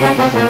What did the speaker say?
Música